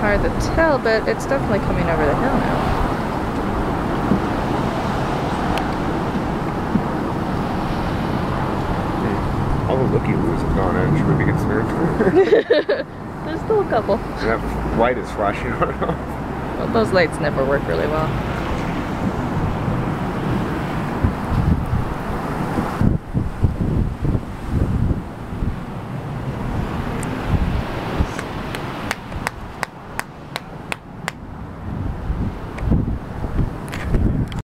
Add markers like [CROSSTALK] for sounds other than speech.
hard to tell, but it's definitely coming over the hill now. All the looky-loos have gone in. Should we be concerned? [LAUGHS] [LAUGHS] There's still a couple. that light is flashing [LAUGHS] on. Well, those lights never work really well.